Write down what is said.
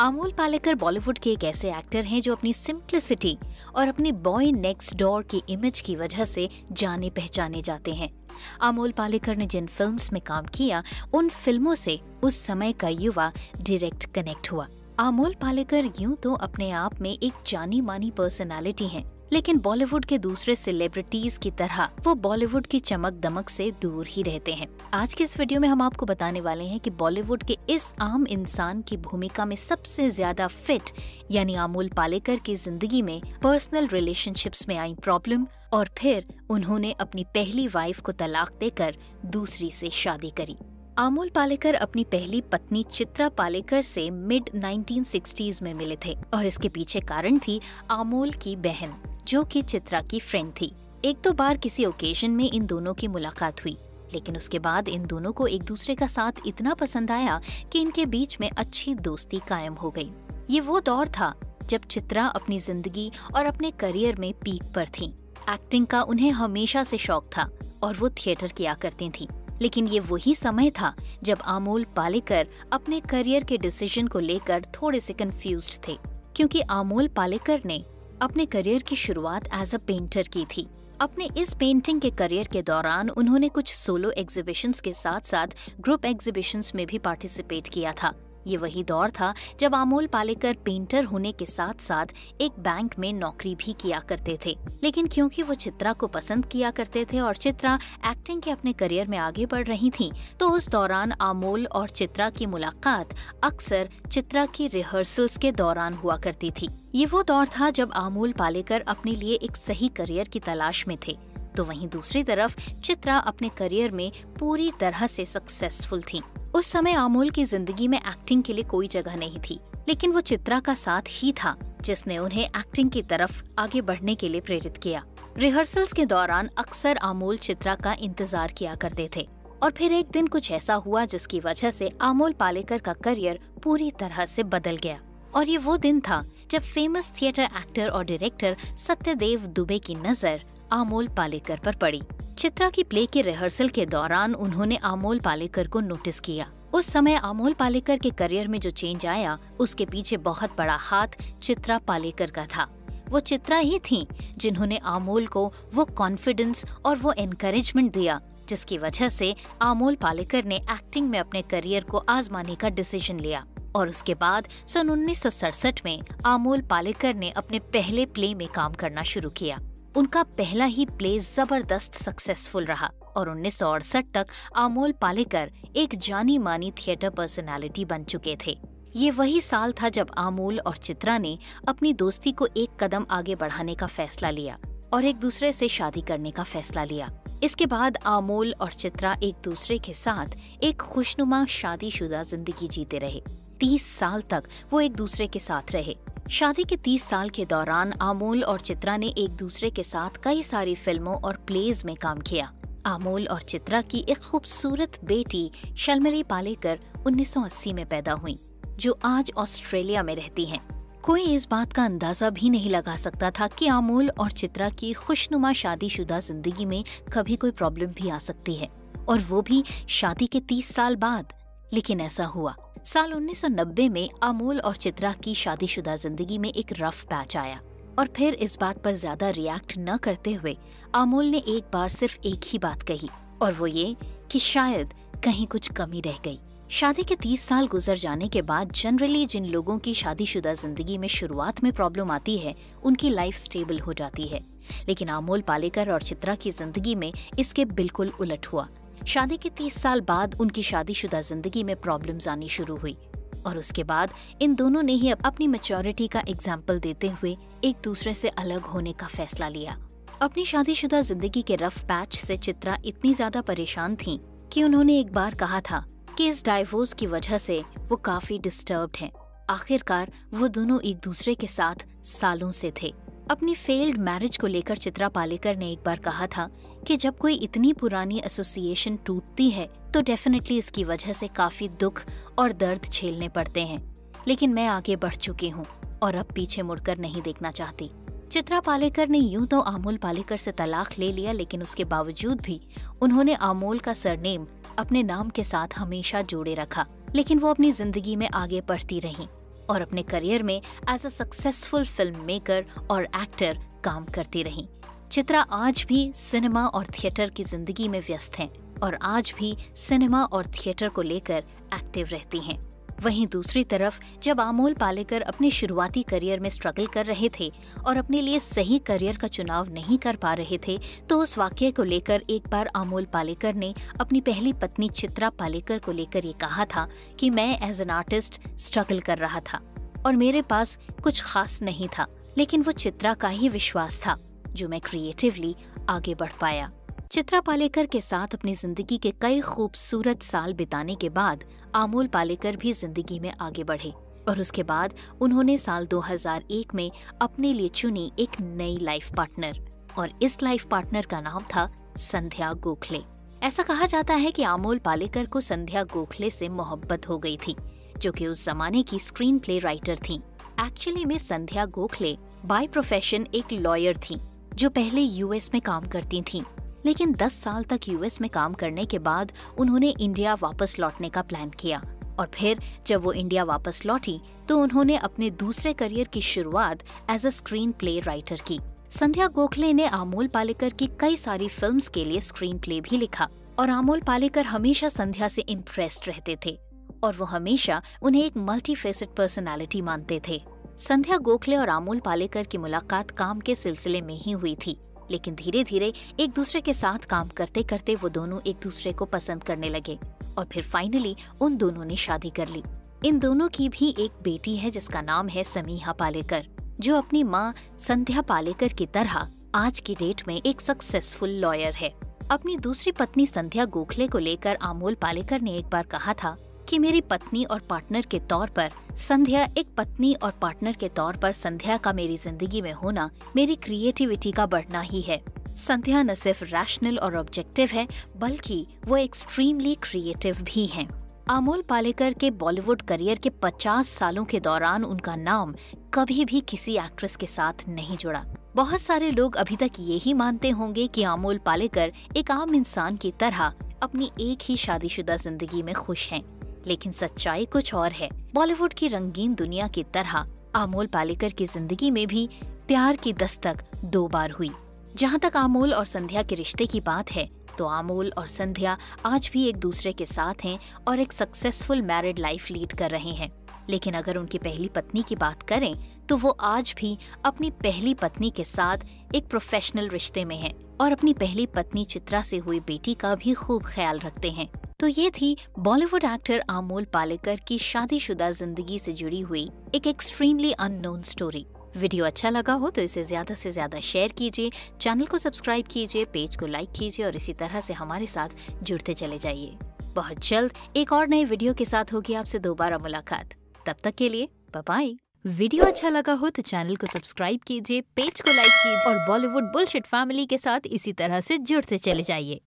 आमोल पालेकर बॉलीवुड के एक ऐसे एक्टर हैं जो अपनी सिंप्लिसिटी और अपनी बॉय नेक्स्ट डोर की इमेज की वजह से जाने पहचाने जाते हैं। अमोल पालेकर ने जिन फिल्म्स में काम किया, उन फ़िल्मों से उस समय का युवा डायरेक्ट कनेक्ट हुआ। आमोल पालेकर यूँ तो अपने आप में एक जानी मानी पर्सनालिटी हैं, लेकिन बॉलीवुड के दूसरे सेलिब्रिटीज की तरह वो बॉलीवुड की चमक दमक से दूर ही रहते हैं। आज के इस वीडियो में हम आपको बताने वाले हैं कि बॉलीवुड के इस आम इंसान की भूमिका में सबसे ज़्यादा फिट यानी आमोल पालेकर की ज़िंदगी में पर्सनल रिलेशनशिप्स में आई प्रॉब्लम और फिर उन्होंने अपनी पहली वाइफ को तलाक देकर दूसरी से शादी करी। आमोल पालेकर अपनी पहली पत्नी चित्रा पालेकर से मिड 1960s में मिले थे और इसके पीछे कारण थी आमोल की बहन, जो कि चित्रा की फ्रेंड थी। एक दो बार किसी ओकेजन में इन दोनों की मुलाकात हुई, लेकिन उसके बाद इन दोनों को एक दूसरे का साथ इतना पसंद आया कि इनके बीच में अच्छी दोस्ती कायम हो गई। ये वो दौर था जब चित्रा अपनी ज़िंदगी और अपने करियर में पीक पर थी। एक्टिंग का उन्हें हमेशा से शौक था और वो थिएटर किया करती थी। लेकिन ये वही समय था जब आमोल पालेकर अपने करियर के डिसीज़न को लेकर थोड़े से कंफ्यूज थे, क्योंकि आमोल पालेकर ने अपने करियर की शुरुआत एज अ पेंटर की थी। अपने इस पेंटिंग के करियर के दौरान उन्होंने कुछ सोलो एग्जीबिशंस के साथ साथ ग्रुप एग्जीबिशंस में भी पार्टिसिपेट किया था। ये वही दौर था जब अमोल पालेकर पेंटर होने के साथ साथ एक बैंक में नौकरी भी किया करते थे। लेकिन क्योंकि वो चित्रा को पसंद किया करते थे और चित्रा एक्टिंग के अपने करियर में आगे बढ़ रही थी तो उस दौरान अमोल और चित्रा की मुलाकात अक्सर चित्रा की रिहर्सल्स के दौरान हुआ करती थी। ये वो दौर था जब अमोल पालेकर अपने लिए एक सही करियर की तलाश में थे। तो वहीं दूसरी तरफ़ चित्रा अपने करियर में पूरी तरह से सक्सेसफुल थी। उस समय अमोल की ज़िंदगी में एक्टिंग के लिए कोई जगह नहीं थी, लेकिन वो चित्रा का साथ ही था, जिसने उन्हें एक्टिंग की तरफ़ आगे बढ़ने के लिए प्रेरित किया। रिहर्सल्स के दौरान अक्सर अमोल चित्रा का इंतज़ार किया करते थे, और फिर एक दिन कुछ ऐसा हुआ जिसकी वजह से अमोल पालेकर का करियर पूरी तरह से बदल गया। और ये वो दिन था जब फ़ेमस थिएटर एक्टर और डायरेक्टर सत्यदेव दुबे की नज़र आमोल पालेकर पर पड़ी। चित्रा की प्ले के रिहर्सल के दौरान उन्होंने आमोल पालेकर को नोटिस किया। उस समय आमोल पालेकर के करियर में जो चेंज आया, उसके पीछे बहुत बड़ा हाथ चित्रा पालेकर का था। वो चित्रा ही थी, जिन्होंने आमोल को वो कॉन्फिडेंस और वो एनकरेजमेंट दिया, जिसकी वजह से आमोल पालेकर ने एक्टिंग में अपने करियर को आजमाने का डिसीज़न लिया। और उसके बाद सन उन्नीस सौ सड़सठ में आमोल पालेकर ने अपने पहले प्ले में काम करना शुरू किया। उनका पहला ही प्ले ज़बरदस्त सक्सेसफुल रहा और उन्नीस सौ अड़सठ तक आमोल पालेकर एक जानी मानी थिएटर पर्सनालिटी बन चुके थे। ये वही साल था जब आमोल और चित्रा ने अपनी दोस्ती को एक कदम आगे बढ़ाने का फैसला लिया और एक दूसरे से शादी करने का फैसला लिया। इसके बाद आमोल और चित्रा एक दूसरे के साथ एक खुशनुमा शादीशुदा ज़िंदगी जीते रहे। तीस साल तक वो एक दूसरे के साथ रहे। शादी के 30 साल के दौरान आमोल और चित्रा ने एक दूसरे के साथ कई सारी फ़िल्मों और प्लेज में काम किया। आमोल और चित्रा की एक खूबसूरत बेटी शलमली पालेकर 1980 में पैदा हुई, जो आज ऑस्ट्रेलिया में रहती हैं। कोई इस बात का अंदाज़ा भी नहीं लगा सकता था कि आमोल और चित्रा की खुशनुमा शादीशुदा ज़िंदगी में कभी कोई प्रॉब्लम भी आ सकती है। और वो भी शादी के 30 साल बाद। लेकिन ऐसा हुआ। साल 1990 में अमोल और चित्रा की शादीशुदा ज़िंदगी में एक रफ पैच आया और फिर इस बात पर ज़्यादा रिएक्ट न करते हुए अमोल ने एक बार सिर्फ़ एक ही बात कही और वो ये कि शायद कहीं कुछ कमी रह गई। शादी के 30 साल गुजर जाने के बाद जनरली जिन लोगों की शादीशुदा ज़िंदगी में शुरुआत में प्रॉब्लम आती है, उनकी लाइफ स्टेबल हो जाती है। लेकिन अमोल पालेकर और चित्रा की ज़िंदगी में इसके बिल्कुल उलट हुआ। शादी के तीस साल बाद उनकी शादीशुदा ज़िंदगी में प्रॉब्लम्स आनी शुरू हुई। और उसके बाद इन दोनों ने ही अपनी मेच्योरिटी का एग्ज़ाम्पल देते हुए एक दूसरे से अलग होने का फैसला लिया। अपनी शादीशुदा ज़िंदगी के रफ पैच से चित्रा इतनी ज़्यादा परेशान थी कि उन्होंने एक बार कहा था कि इस डाइवोर्स की वजह से वो काफ़ी डिस्टर्ब्ड हैं। आखिरकार वो दोनों एक दूसरे के साथ सालों से थे। अपनी फेल्ड मैरिज को लेकर चित्रा पालेकर ने एक बार कहा था कि जब कोई इतनी पुरानी एसोसिएशन टूटती है तो डेफिनेटली इसकी वजह से काफ़ी दुख और दर्द झेलने पड़ते हैं। लेकिन मैं आगे बढ़ चुकी हूँ और अब पीछे मुड़कर नहीं देखना चाहती। चित्रा पालेकर ने यूँ तो आमोल पालेकर से तलाक ले लिया, लेकिन उसके बावजूद भी उन्होंने आमोल का सरनेम अपने नाम के साथ हमेशा जोड़े रखा, लेकिन वो अपनी ज़िंदगी में आगे बढ़ती रही। और अपने करियर में as a successful film maker और एक्टर काम करती रही। चित्रा आज भी सिनेमा और थिएटर की ज़िंदगी में व्यस्त हैं और आज भी सिनेमा और थिएटर को लेकर एक्टिव रहती हैं। वहीं दूसरी तरफ़, जब आमोल पालेकर अपने शुरुआती करियर में स्ट्रगल कर रहे थे और अपने लिए सही करियर का चुनाव नहीं कर पा रहे थे तो उस वाक्य को लेकर एक बार आमोल पालेकर ने अपनी पहली पत्नी चित्रा पालेकर को लेकर ये कहा था कि मैं एज एन आर्टिस्ट स्ट्रगल कर रहा था और मेरे पास कुछ खास नहीं था, लेकिन वो चित्रा का ही विश्वास था, जो मैं क्रिएटिवली आगे बढ़ पाया। चित्रा पालेकर के साथ अपनी ज़िंदगी के कई खूबसूरत साल बिताने के बाद आमोल पालेकर भी ज़िंदगी में आगे बढ़े और उसके बाद उन्होंने साल 2001 में अपने लिए चुनी एक नई लाइफ पार्टनर और इस लाइफ पार्टनर का नाम था संध्या गोखले। ऐसा कहा जाता है कि आमोल पालेकर को संध्या गोखले से मोहब्बत हो गई थी, जो कि उस जमाने की स्क्रीन प्ले राइटर थी। एक्चुअली में संध्या गोखले बाय प्रोफेशन एक लॉयर थी, जो पहले यूएस में काम करती थीं। लेकिन 10 साल तक यूएस में काम करने के बाद उन्होंने इंडिया वापस लौटने का प्लान किया। और फिर जब वो इंडिया वापस लौटी तो उन्होंने अपने दूसरे करियर की शुरुआत as a screen play writer की। संध्या गोखले ने आमोल पालेकर की कई सारी फिल्म्स के लिए स्क्रीन प्ले भी लिखा। और आमोल पालेकर हमेशा संध्या से इम्प्रेस्ड रहते थे। और वो हमेशा उन्हें एक मल्टी फेसिड पर्सनैलिटी मानते थे। संध्या गोखले और आमोल पालेकर की मुलाकात काम के सिलसिले में ही हुई थी। लेकिन धीरे धीरे एक दूसरे के साथ काम करते करते वो दोनों एक दूसरे को पसंद करने लगे और फिर फाइनली उन दोनों ने शादी कर ली। इन दोनों की भी एक बेटी है जिसका नाम है समीहा पालेकर, जो अपनी माँ संध्या पालेकर की तरह आज की डेट में एक सक्सेसफुल लॉयर है। अपनी दूसरी पत्नी संध्या गोखले को लेकर आमोल पालेकर ने एक बार कहा था कि मेरी पत्नी और पार्टनर के तौर पर, संध्या एक पत्नी और पार्टनर के तौर पर संध्या का मेरी ज़िंदगी में होना मेरी क्रिएटिविटी का बढ़ना ही है संध्या न सिर्फ़ रैशनल और ऑब्जेक्टिव है, बल्कि वो एक्सट्रीमली क्रिएटिव भी हैं। अमोल पालेकर के बॉलीवुड करियर के 50 सालों के दौरान उनका नाम कभी भी किसी एक्ट्रेस के साथ नहीं जुड़ा बहुत सारे लोग अभी तक यही मानते होंगे कि अमोल पालेकर एक आम इंसान की तरह अपनी एक ही शादीशुदा ज़िंदगी में खुश हैं। लेकिन सच्चाई कुछ और है। बॉलीवुड की रंगीन दुनिया की तरह, आमोल पालेकर की ज़िंदगी में भी प्यार की दस्तक दो बार हुई। जहाँ तक आमोल और संध्या के रिश्ते की बात है तो आमोल और संध्या आज भी एक दूसरे के साथ हैं और एक सक्सेसफुल मैरिड लाइफ लीड कर रहे हैं। लेकिन अगर उनकी पहली पत्नी की बात करें तो वो आज भी अपनी पहली पत्नी के साथ एक प्रोफेशनल रिश्ते में हैं और अपनी पहली पत्नी चित्रा से हुई बेटी का भी खूब ख्याल रखते हैं। तो ये थी बॉलीवुड एक्टर आमोल पालेकर की शादीशुदा ज़िंदगी से जुड़ी हुई एक एक्सट्रीमली अननोन स्टोरी वीडियो अच्छा लगा हो तो इसे ज़्यादा से ज़्यादा शेयर कीजिए चैनल को सब्सक्राइब कीजिए पेज को लाइक कीजिए और इसी तरह से हमारे साथ जुड़ते चले जाइए। बहुत जल्द एक और नए वीडियो के साथ होगी आपसे दोबारा मुलाकात। तब तक के लिए बाय वीडियो अच्छा लगा हो तो चैनल को सब्सक्राइब कीजिए पेज को लाइक कीजिए और बॉलीवुड बुलशिट फैमिली के साथ इसी तरह से जुड़ते चले जाइए।